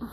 啊